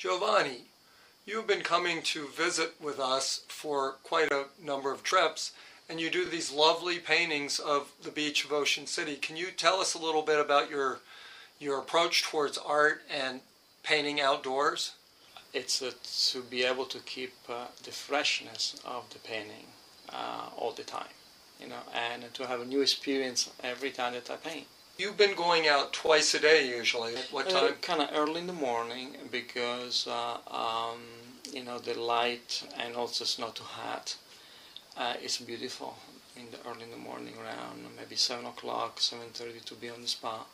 Giovanni, you've been coming to visit with us for quite a number of trips, and you do these lovely paintings of the beach of Ocean City. Can you tell us a little bit about your your approach towards art and painting outdoors? It's to be able to keep uh, the freshness of the painting uh, all the time, you know, and to have a new experience every time that I paint. You've been going out twice a day usually. At what Uh, time? kind of early in the morning because uh, um, you know the light and also it's not too hot. Uh, it's beautiful in the early in the morning around maybe seven o'clock, seven thirty to be on the spot,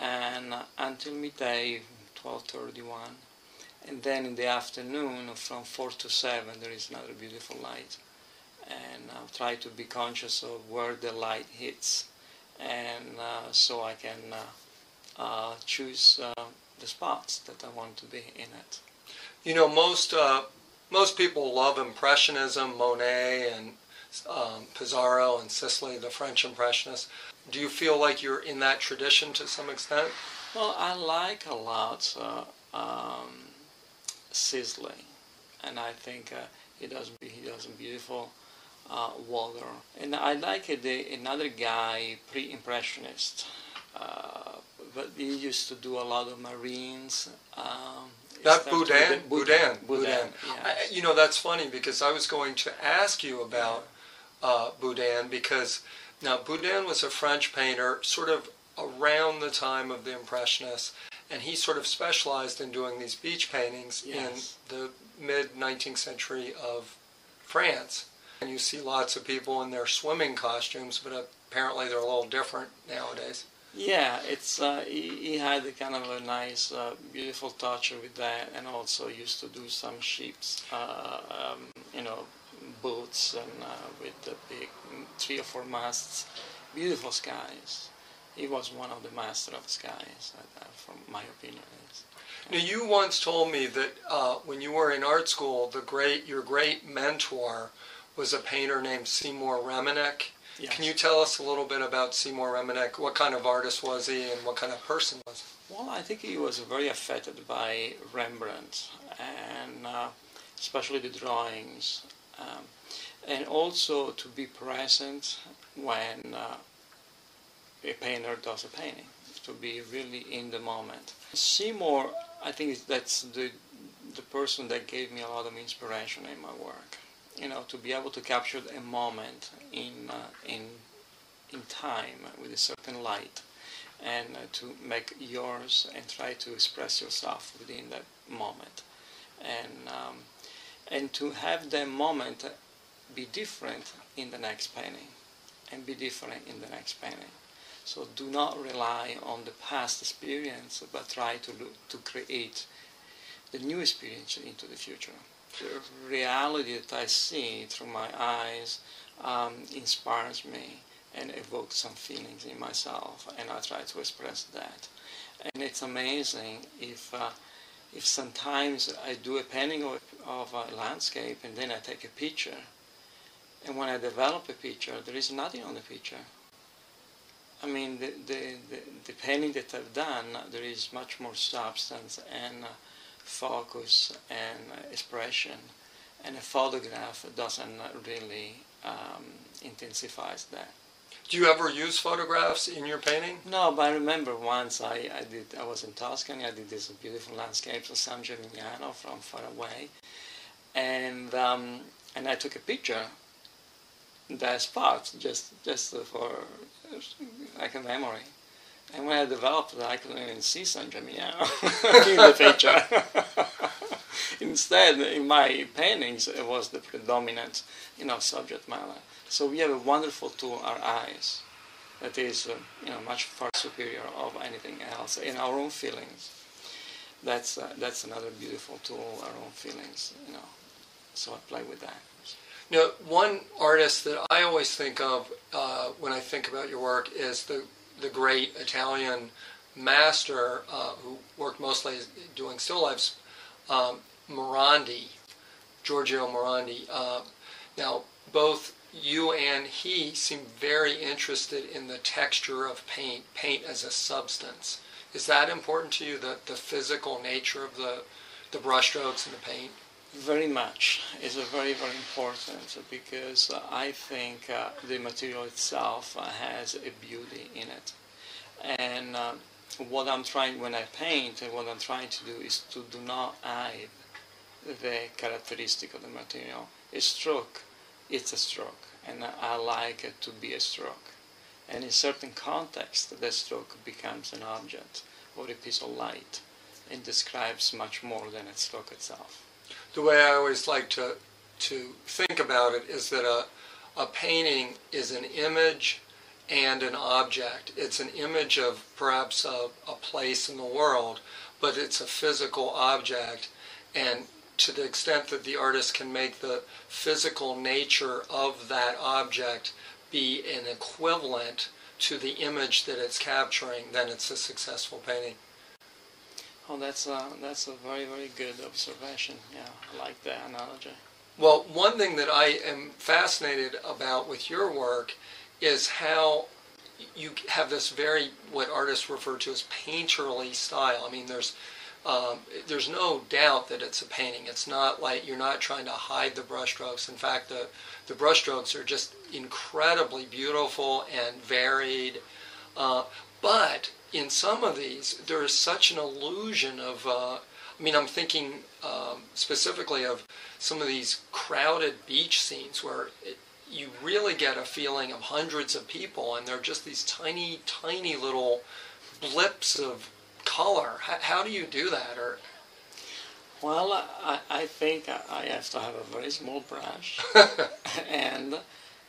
and uh, until midday, twelve thirty one, and then in the afternoon from four to seven there is another beautiful light, and I'll try to be conscious of where the light hits, and uh, so I can. Uh, uh, choose uh, the spots that I want to be in it. You know, most uh, most people love Impressionism, Monet, and um, Pissarro and Sisley, the French Impressionists. Do you feel like you're in that tradition to some extent? Well, I like a lot uh, um, Sisley, and I think uh, he does he does beautiful uh, water. And I like the another guy, pre-impressionist. Uh, but he used to do a lot of marines. Um, That Boudin, Boudin, Boudin, Boudin. I, yes. you know, that's funny because I was going to ask you about uh, Boudin because now Boudin was a French painter, sort of around the time of the Impressionists, and he sort of specialized in doing these beach paintings Yes. in the mid 19th century of France. And you see lots of people in their swimming costumes, but apparently they're a little different nowadays. Yeah, it's uh, he, he had a kind of a nice, uh, beautiful touch with that, and also used to do some ships, uh, um, you know, boats and uh, with the big three or four masts, beautiful skies. He was one of the master of skies, uh, uh, from my opinion. Now, you once told me that uh, when you were in art school, the great your great mentor was a painter named Seymour Remenick. Yes. Can you tell us a little bit about Seymour Remenick? What kind of artist was he, and what kind of person was he? Well, I think he was very affected by Rembrandt, and uh, especially the drawings, um, and also to be present when uh, a painter does a painting, to be really in the moment. Seymour, I think that's the the person that gave me a lot of inspiration in my work. You know, to be able to capture a moment in uh, in in time with a certain light and uh, to make yours and try to express yourself within that moment. And um, and to have that moment be different in the next painting and be different in the next painting so do not rely on the past experience but try to look, to create the new experience into the future. the reality that I see through my eyes um, inspires me and evokes some feelings in myself, and I try to express that. And it's amazing if uh, if sometimes I do a painting of, of a landscape and then I take a picture, and when I develop a picture, there is nothing on the picture. I mean, the, the, the, the painting that I've done, there is much more substance and uh, focus and expression, and a photograph doesn't really um, intensifies that. Do you ever use photographs in your painting? No, but I remember once I, I did I was in Tuscany. I did this beautiful landscapes of San Gimignano from far away, and um, and I took a picture. That spot just just for like a memory. And when I developed it, I couldn't even see San Gimignano in the picture. Instead, in my paintings, it was the predominant, you know, subject matter. So we have a wonderful tool, our eyes, that is, uh, you know, much far superior of anything else in our own feelings. That's uh, that's another beautiful tool, our own feelings, you know. So I play with that. Now, one artist that I always think of uh, when I think about your work is the the great Italian master uh, who worked mostly doing still lifes, um, Morandi, Giorgio Morandi. Uh, now, both you and he seem very interested in the texture of paint, paint as a substance. Is that important to you, the, the physical nature of the, the brushstrokes and the paint? Very much. It's a very, very important because I think uh, the material itself has a beauty in it. And uh, what I'm trying, when I paint, what I'm trying to do is to do not hide the characteristic of the material. A stroke, it's a stroke, and I like it to be a stroke. And in certain context, the stroke becomes an object or a piece of light and describes much more than a stroke itself. The way I always like to, to think about it is that a, a painting is an image and an object. It's an image of perhaps a, a place in the world, but it's a physical object. And to the extent that the artist can make the physical nature of that object be an equivalent to the image that it's capturing, then it's a successful painting. Oh, that's a, that's a very, very good observation. Yeah, I like that analogy. Well, one thing that I am fascinated about with your work is how you have this very, what artists refer to as painterly style. I mean, there's um, there's no doubt that it's a painting. It's not like you're not trying to hide the brushstrokes. In fact, the, the brushstrokes are just incredibly beautiful and varied. Uh, but in some of these, there is such an illusion of, uh, I mean, I'm thinking um, specifically of some of these crowded beach scenes where it, you really get a feeling of hundreds of people, and they're just these tiny, tiny little blips of color. How, how do you do that? Or well, I, I think I have to have a very small brush and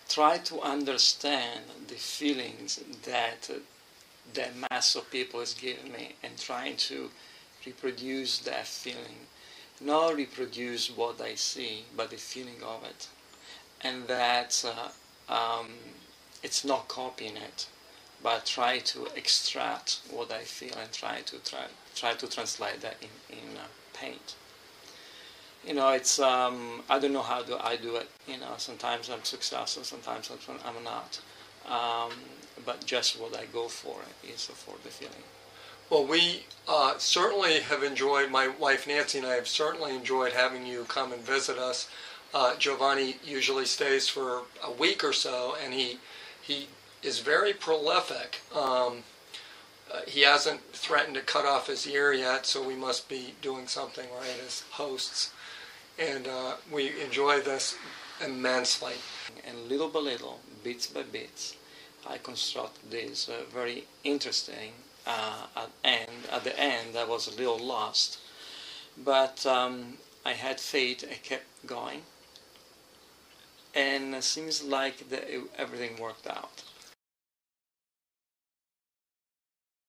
try to understand the feelings that the mass of people has given me and trying to reproduce that feeling. Not reproduce what I see, but the feeling of it. And that uh, um, it's not copying it but try to extract what I feel and try to try, try to translate that in, in uh, paint. You know, it's um, I don't know how do I do it. You know, sometimes I'm successful, sometimes I'm not. Um, but just what I go for is for the feeling. Well, we uh, certainly have enjoyed, my wife Nancy and I have certainly enjoyed having you come and visit us. Uh, Giovanni usually stays for a week or so, and he, he is very prolific. Um, uh, he hasn't threatened to cut off his ear yet, so we must be doing something right as hosts. And uh, we enjoy this immensely. And little by little, bits by bits, I construct this uh, very interesting. Uh, at end, at the end, I was a little lost, but um, I had faith. I kept going, and it seems like the, everything worked out.